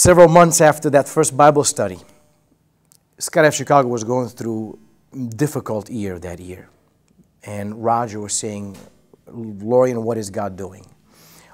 Several months after that first Bible study, Scott Skydive Chicago was going through a difficult year that year. And Roger was saying, Laurian, what is God doing?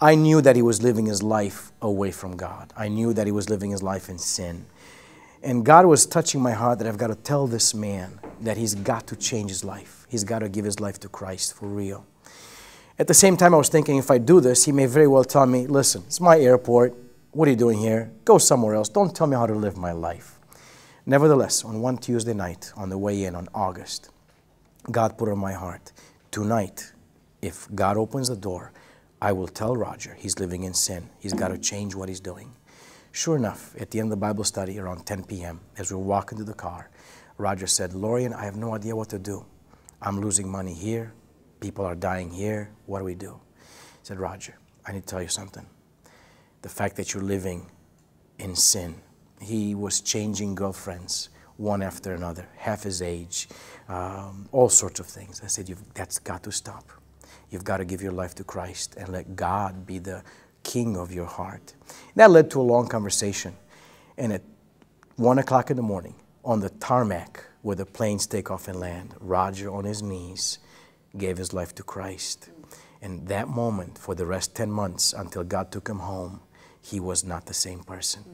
I knew that he was living his life away from God. I knew that he was living his life in sin. And God was touching my heart that I've got to tell this man that he's got to change his life. He's got to give his life to Christ for real. At the same time, I was thinking if I do this, he may very well tell me, listen, it's my airport. What are you doing here? Go somewhere else. Don't tell me how to live my life. Nevertheless, on one Tuesday night, on the way in on August, God put on my heart, tonight, if God opens the door, I will tell Roger he's living in sin. He's got to change what he's doing. Sure enough, at the end of the Bible study around 10 p.m., as we were walking to the car, Roger said, Laurian, I have no idea what to do. I'm losing money here. People are dying here. What do we do? He said, Roger, I need to tell you something. The fact that you're living in sin. He was changing girlfriends one after another, half his age, um, all sorts of things. I said, that's got to stop. You've got to give your life to Christ and let God be the king of your heart. And that led to a long conversation. And at one o'clock in the morning, on the tarmac where the planes take off and land, Roger on his knees gave his life to Christ. And that moment, for the rest 10 months until God took him home, he was not the same person.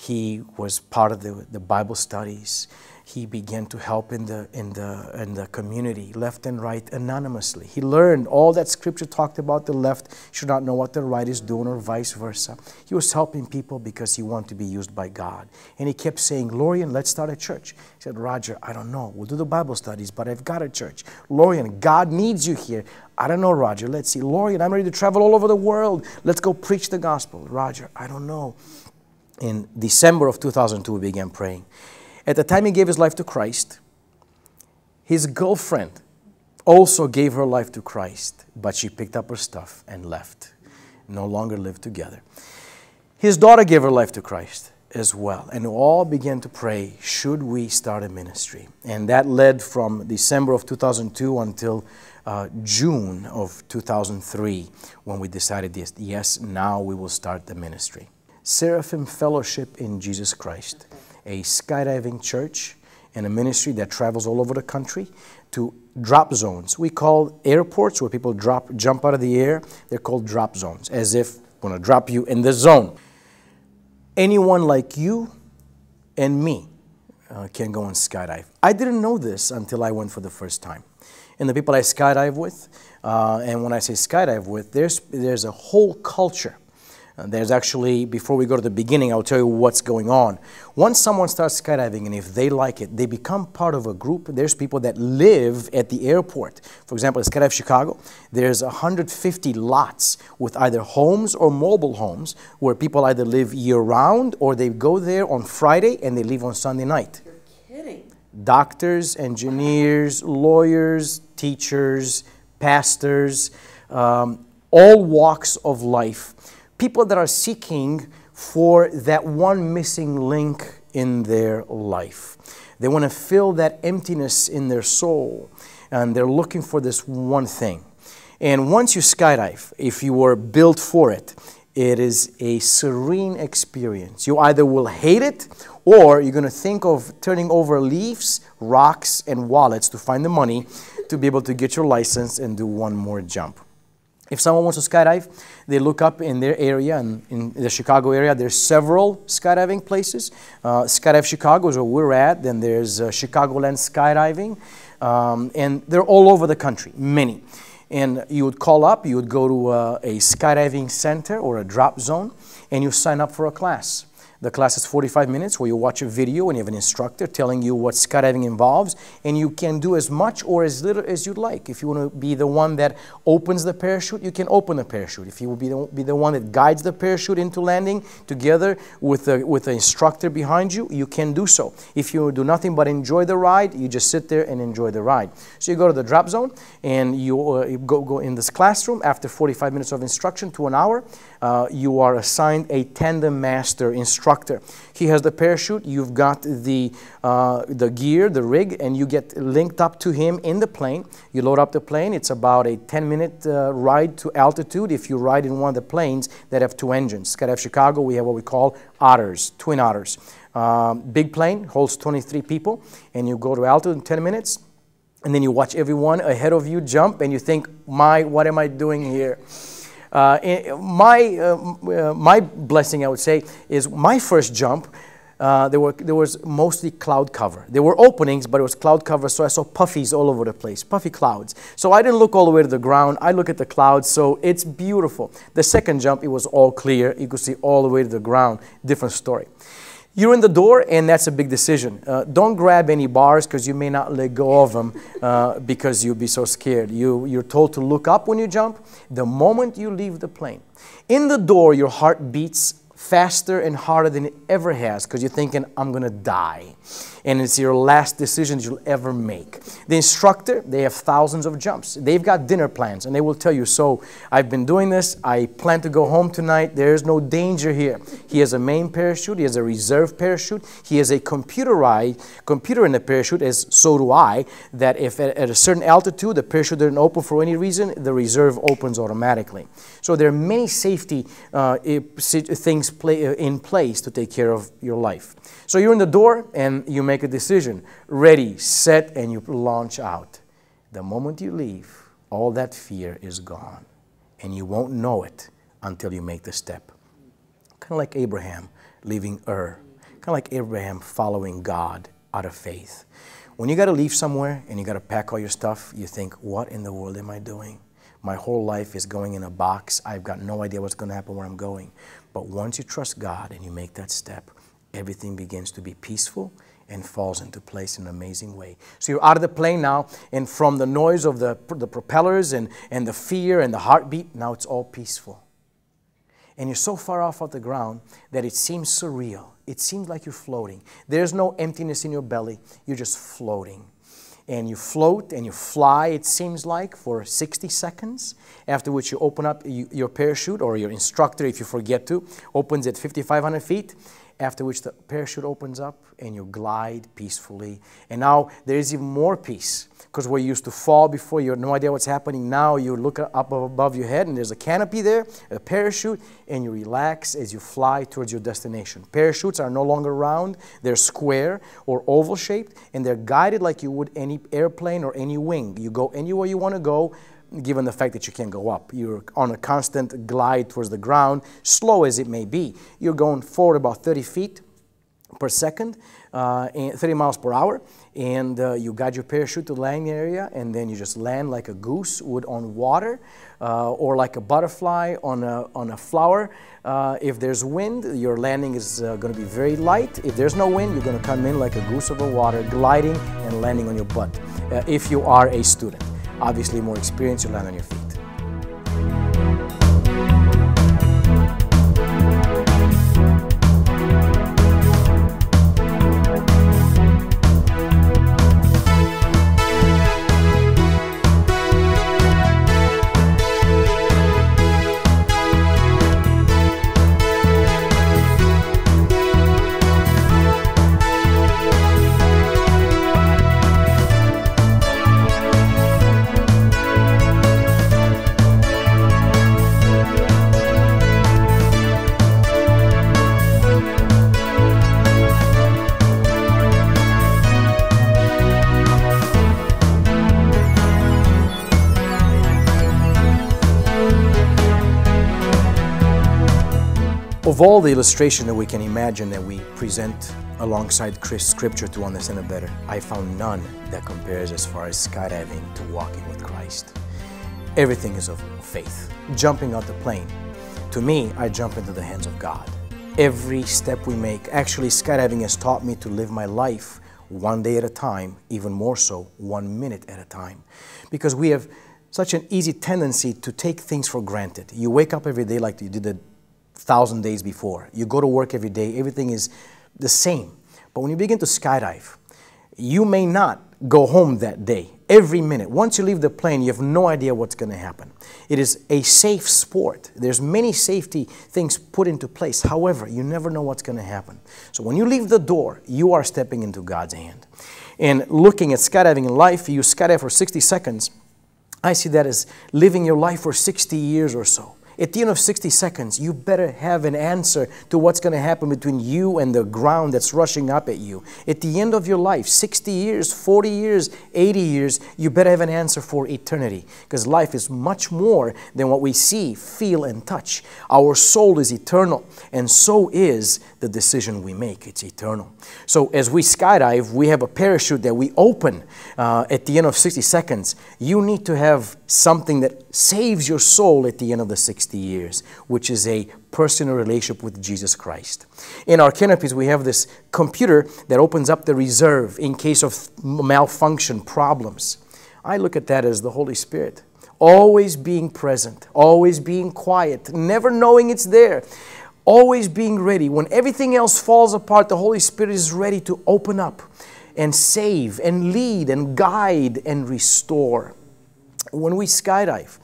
He was part of the, the Bible studies he began to help in the, in, the, in the community, left and right, anonymously. He learned all that scripture talked about the left should not know what the right is doing, or vice versa. He was helping people because he wanted to be used by God. And he kept saying, Laurian, let's start a church. He said, Roger, I don't know. We'll do the Bible studies, but I've got a church. Laurian, God needs you here. I don't know, Roger. Let's see. Laurian, I'm ready to travel all over the world. Let's go preach the gospel. Roger, I don't know. In December of 2002, we began praying. At the time he gave his life to Christ, his girlfriend also gave her life to Christ, but she picked up her stuff and left. No longer lived together. His daughter gave her life to Christ as well, and all began to pray, should we start a ministry? And that led from December of 2002 until uh, June of 2003 when we decided, yes, now we will start the ministry. Seraphim Fellowship in Jesus Christ a skydiving church and a ministry that travels all over the country to drop zones. We call airports where people drop, jump out of the air, they're called drop zones, as if we're going to drop you in the zone. Anyone like you and me uh, can go and skydive. I didn't know this until I went for the first time. And the people I skydive with, uh, and when I say skydive with, there's, there's a whole culture there's actually, before we go to the beginning, I'll tell you what's going on. Once someone starts skydiving and if they like it, they become part of a group. There's people that live at the airport. For example, at Skydive Chicago, there's 150 lots with either homes or mobile homes where people either live year round or they go there on Friday and they leave on Sunday night. You're kidding. Doctors, engineers, lawyers, teachers, pastors, um, all walks of life people that are seeking for that one missing link in their life. They want to fill that emptiness in their soul, and they're looking for this one thing. And once you skydive, if you were built for it, it is a serene experience. You either will hate it or you're going to think of turning over leaves, rocks, and wallets to find the money to be able to get your license and do one more jump. If someone wants to skydive, they look up in their area, and in the Chicago area, there's several skydiving places. Uh, Skydive Chicago is where we're at. Then there's uh, Chicagoland Skydiving, um, and they're all over the country, many. And you would call up, you would go to uh, a skydiving center or a drop zone, and you sign up for a class. The class is 45 minutes where you watch a video and you have an instructor telling you what skydiving involves and you can do as much or as little as you'd like. If you want to be the one that opens the parachute, you can open the parachute. If you will be the, be the one that guides the parachute into landing together with the, with the instructor behind you, you can do so. If you do nothing but enjoy the ride, you just sit there and enjoy the ride. So you go to the drop zone and you, uh, you go, go in this classroom after 45 minutes of instruction to an hour. uh, you are assigned a tandem master instructor. He has the parachute, you've got the, uh, the gear, the rig, and you get linked up to him in the plane. You load up the plane, it's about a 10 minute uh, ride to altitude if you ride in one of the planes that have two engines. Skydive Chicago, we have what we call otters, twin otters. Um, big plane, holds 23 people, and you go to altitude in 10 minutes, and then you watch everyone ahead of you jump, and you think, my, what am I doing here? Uh, my, uh, my blessing, I would say, is my first jump. Uh, there, were, there was mostly cloud cover. There were openings, but it was cloud cover, so I saw puffies all over the place, puffy clouds. So I didn't look all the way to the ground. I look at the clouds, so it's beautiful. The second jump, it was all clear. You could see all the way to the ground. Different story. You're in the door, and that's a big decision. Uh, don't grab any bars because you may not let go of them uh, because you'll be so scared. You, you're told to look up when you jump the moment you leave the plane. In the door, your heart beats faster and harder than it ever has because you're thinking, I'm going to die. And it's your last decision you'll ever make. The instructor, they have thousands of jumps. They've got dinner plans and they will tell you, So I've been doing this. I plan to go home tonight. There's no danger here. He has a main parachute, he has a reserve parachute, he has a computerized computer in the parachute, as so do I, that if at, a certain altitude the parachute didn't open for any reason, the reserve opens automatically. So there are many safety uh, things play, uh, in place to take care of your life. So you're in the door and you make a decision. Ready, set, and you launch out. The moment you leave, all that fear is gone. And you won't know it until you make the step. Kind of like Abraham leaving Ur. Kind of like Abraham following God out of faith. When you got to leave somewhere and you got to pack all your stuff, you think, what in the world am I doing? My whole life is going in a box. I've got no idea what's going to happen where I'm going. But once you trust God and you make that step, everything begins to be peaceful and falls into place in an amazing way. So you're out of the plane now, and from the noise of the, the propellers and, and the fear and the heartbeat, now it's all peaceful. And you're so far off of the ground that it seems surreal. It seems like you're floating. There's no emptiness in your belly, you're just floating and you float and you fly, it seems like, for 60 seconds, after which you open up your parachute, or your instructor, if you forget to, opens at 5,500 feet, after which the parachute opens up and you glide peacefully. And now there is even more peace because where you used to fall before, you had no idea what's happening. Now you look up above your head and there's a canopy there, a parachute, and you relax as you fly towards your destination. Parachutes are no longer round, they're square or oval shaped, and they're guided like you would any airplane or any wing. You go anywhere you want to go given the fact that you can't go up. You're on a constant glide towards the ground, slow as it may be. You're going forward about 30 feet per second, uh, 30 miles per hour, and uh, you guide your parachute to the landing area, and then you just land like a goose would on water, uh, or like a butterfly on a, on a flower. Uh, if there's wind, your landing is uh, going to be very light. If there's no wind, you're going to come in like a goose over water, gliding and landing on your butt, uh, if you are a student obviously more experience, you land on your feet. Of all the illustration that we can imagine that we present alongside Christ's scripture to understand it better, I found none that compares as far as skydiving to walking with Christ. Everything is of faith. Jumping out the plane, to me, I jump into the hands of God. Every step we make, actually, skydiving has taught me to live my life one day at a time, even more so, one minute at a time. Because we have such an easy tendency to take things for granted. You wake up every day like you did the thousand days before. You go to work every day, everything is the same. But when you begin to skydive, You may not go home that day, every minute. Once you leave the plane, you have no idea what's going to happen. It is a safe sport. There's many safety things put into place. However, you never know what's going to happen. So when you leave the door, you are stepping into God's hand. And looking at skydiving in life, you skydive for 60 seconds. I see that as living your life for 60 years or so. At the end of 60 seconds, you better have an answer to what's going to happen between you and the ground that's rushing up at you. At the end of your life, 60 years, 40 years, 80 years, you better have an answer for eternity because life is much more than what we see, feel, and touch. Our soul is eternal, and so is the decision we make. It's eternal. So as we skydive, we have a parachute that we open uh, at the end of 60 seconds. You need to have something that saves your soul at the end of the 60 years, which is a personal relationship with Jesus Christ. In our canopies, we have this computer that opens up the reserve in case of malfunction problems. I look at that as the Holy Spirit, always being present, always being quiet, never knowing it's there, always being ready. When everything else falls apart, the Holy Spirit is ready to open up and save and lead and guide and restore when we skydive,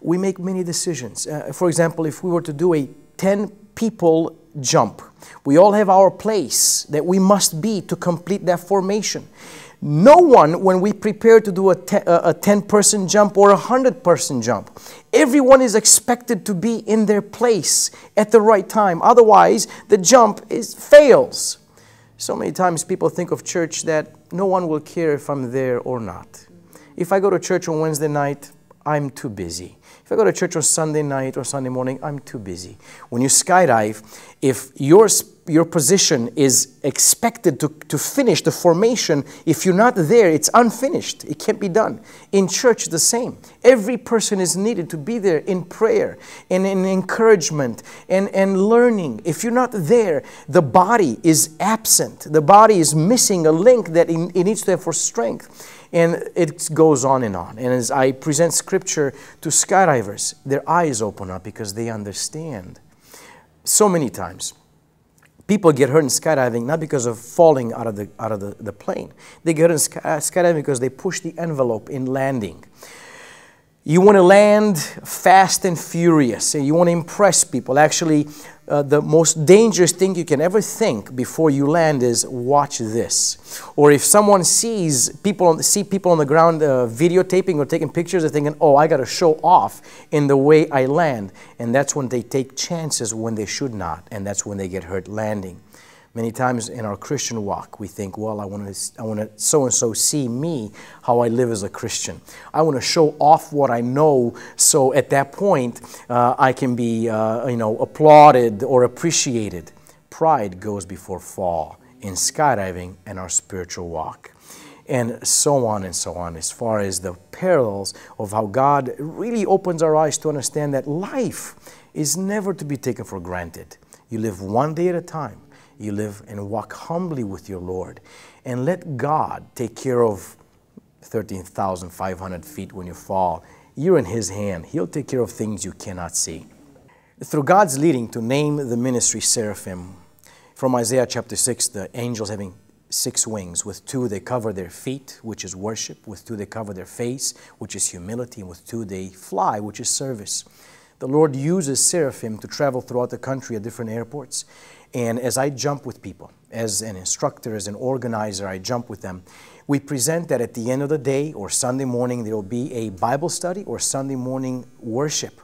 we make many decisions. Uh, for example, if we were to do a 10 people jump, we all have our place that we must be to complete that formation. No one, when we prepare to do a, te- a 10 person jump or a 100 person jump, everyone is expected to be in their place at the right time. Otherwise, the jump is, fails. So many times people think of church that no one will care if I'm there or not. If I go to church on Wednesday night, I'm too busy. If I go to church on Sunday night or Sunday morning, I'm too busy. When you skydive, if your, your position is expected to, to finish the formation, if you're not there, it's unfinished. It can't be done. In church, the same. Every person is needed to be there in prayer and in encouragement and, and learning. If you're not there, the body is absent. The body is missing a link that it needs to have for strength. And it goes on and on. And as I present scripture to skydivers, their eyes open up because they understand. So many times, people get hurt in skydiving not because of falling out of the, out of the, the plane. They get hurt in skydiving because they push the envelope in landing. You want to land fast and furious, and you want to impress people. Actually, uh, the most dangerous thing you can ever think before you land is watch this. Or if someone sees people on, see people on the ground uh, videotaping or taking pictures, they're thinking, "Oh, I got to show off in the way I land," and that's when they take chances when they should not, and that's when they get hurt landing. Many times in our Christian walk, we think, well, I want to, I want to so and so see me how I live as a Christian. I want to show off what I know, so at that point, uh, I can be, uh, you know, applauded or appreciated. Pride goes before fall in skydiving and our spiritual walk. And so on and so on, as far as the parallels of how God really opens our eyes to understand that life is never to be taken for granted. You live one day at a time you live and walk humbly with your Lord. And let God take care of 13,500 feet when you fall. You're in His hand. He'll take care of things you cannot see. Through God's leading to name the ministry seraphim, from Isaiah chapter 6, the angels having six wings. With two, they cover their feet, which is worship. With two, they cover their face, which is humility. And with two, they fly, which is service. The Lord uses seraphim to travel throughout the country at different airports. And as I jump with people, as an instructor, as an organizer, I jump with them. We present that at the end of the day or Sunday morning, there will be a Bible study or Sunday morning worship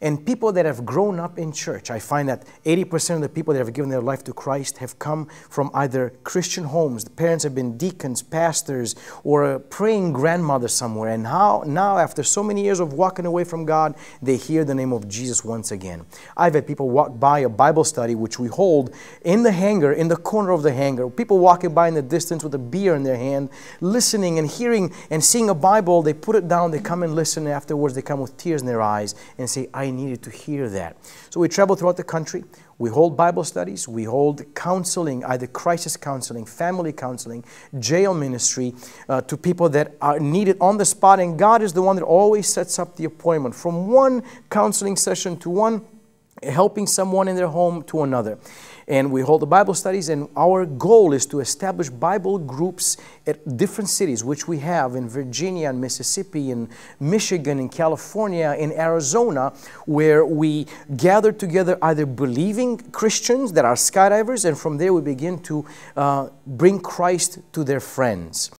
and people that have grown up in church, I find that 80% of the people that have given their life to Christ have come from either Christian homes. The parents have been deacons, pastors, or a praying grandmother somewhere. And how now, after so many years of walking away from God, they hear the name of Jesus once again. I've had people walk by a Bible study which we hold in the hangar, in the corner of the hangar. People walking by in the distance with a beer in their hand, listening and hearing and seeing a Bible. They put it down, they come and listen. Afterwards, they come with tears in their eyes and say, I I needed to hear that. So we travel throughout the country. We hold Bible studies. We hold counseling, either crisis counseling, family counseling, jail ministry uh, to people that are needed on the spot. And God is the one that always sets up the appointment. From one counseling session to one helping someone in their home to another. And we hold the Bible studies, and our goal is to establish Bible groups at different cities, which we have in Virginia and Mississippi, in Michigan, in California, in Arizona, where we gather together either believing Christians that are skydivers, and from there we begin to uh, bring Christ to their friends.